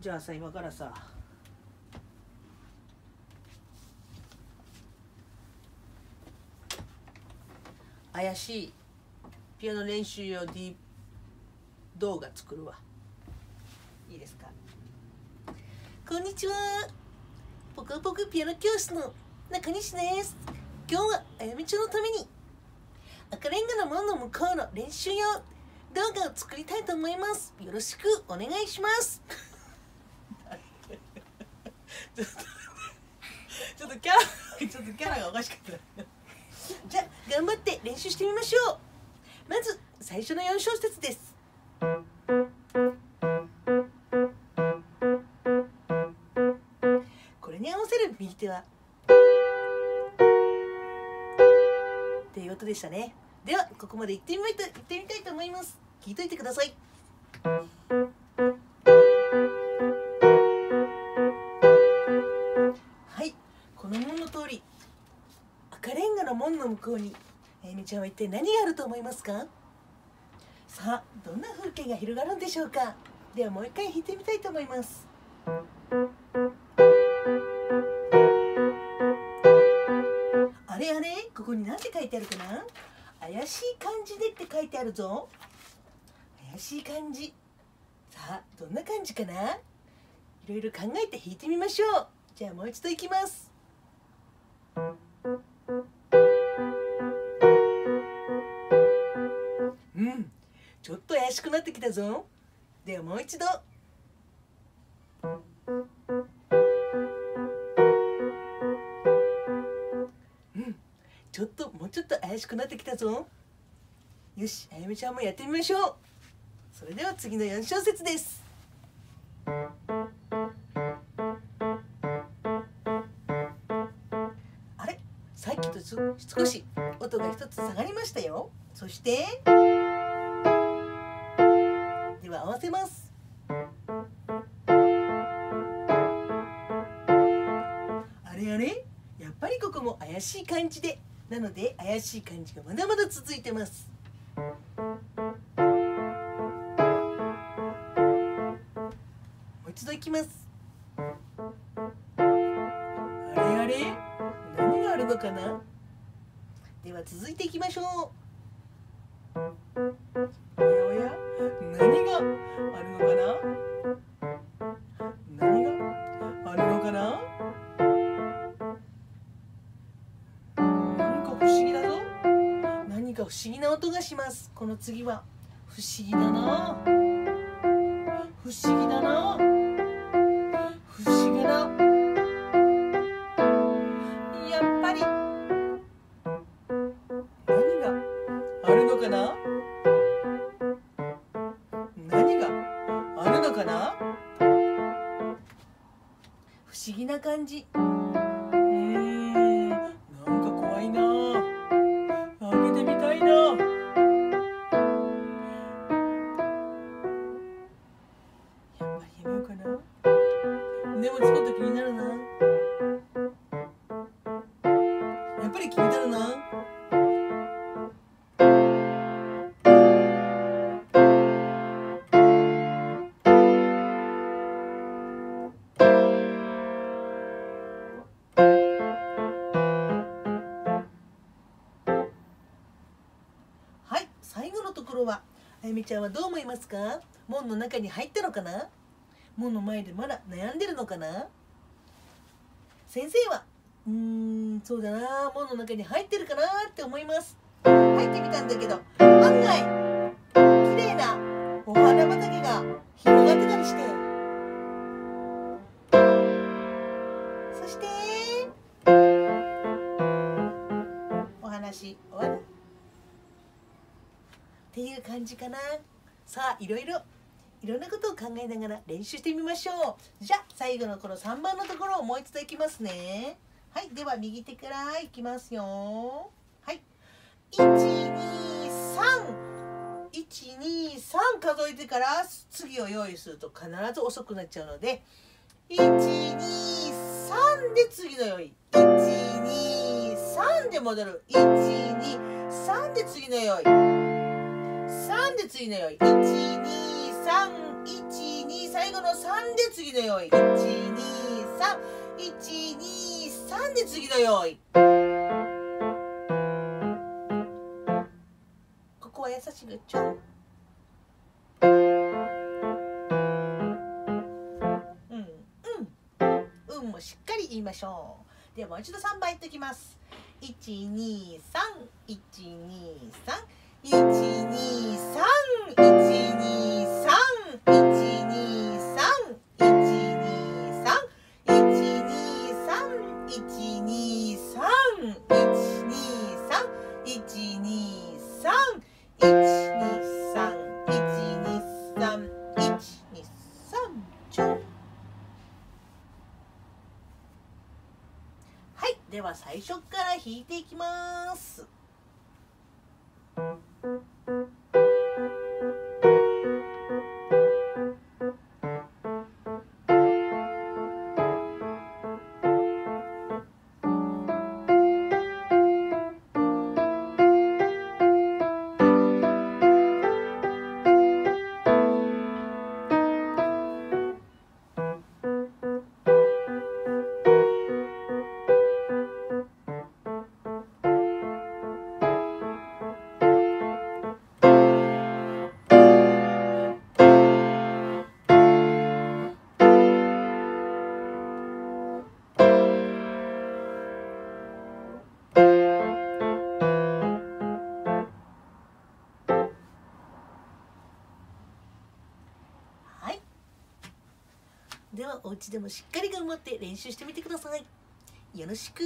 じゃあさ今からさ怪しいピアノ練習用 D 動画作るわ。いいですか？こんにちは。ぽくぽくピアノ教室の中西です。今日はあやみちゃんのために赤レンガの門の向こうの練習用動画を作りたいと思います。よろしくお願いします。ちょっとちょっとキャラちょっとキャラがおかしかった。じゃ頑張って練習してみましょう。まず最初の4小節です。これに合わせる右手は。っていう音でしたね。ではここまで行ってみたい行ってみたいと思います。聞いといてください。の門の通り赤レンガの門の向こうにあゆみちゃんは一体何があると思いますか？さあどんな風景が広がるんでしょうか？ではもう一回弾いてみたいと思います。あれあれ？ここに何て書いてあるかな？怪しい漢字でって書いてあるぞ。怪しい漢字。さあどんな感じかな？いろいろ考えて弾いてみましょう。じゃあもう一度いきます。ちょっと怪しくなってきたぞ。ではもう一度。うん。ちょっともうちょっと怪しくなってきたぞ。よしあやめちゃんもやってみましょう。それでは次の4小節です。あれ？さっきと少し音が一つ下がりましたよ。そして。は合わせます。あれあれやっぱりここも怪しい感じで。なので怪しい感じがまだまだ続いてます。もう一度いきます。あれあれ何があるのかな？では続いていきましょう。不思議な音がします。この次は。不思議だな。不思議だな。不思議だ。やっぱり。何があるのかな？何があるのかな？不思議な感じ。でもちょっと気になるな。やっぱり気になるな。はい最後のところはあゆみちゃんはどう思いますか？門の中に入ったのかな？門の前でまだ悩んでるのかな？先生はうーんそうだな。門の中に入ってるかなって思います。入ってみたんだけど案外綺麗なお花畑が広がってたりして。そしてお話終わる。っていう感じかな。さあいろいろいろんなことを考えながら練習してみましょう。じゃあ最後のこの3番のところをもう一度いきますね。はい。では右手からいきますよ。はい。123数えてから次を用意すると必ず遅くなっちゃうので123で次の用意。123で戻る。123で次の用意。3で次の用意。123 123最後の3で次の用意。123 123で次の用意。ここは優しくちょんうんうん。うんもしっかり言いましょう。ではもう一度3倍いってきます。123 123 123では最初から弾いていきます。ではお家でもしっかり頑張って練習してみてください。よろしく。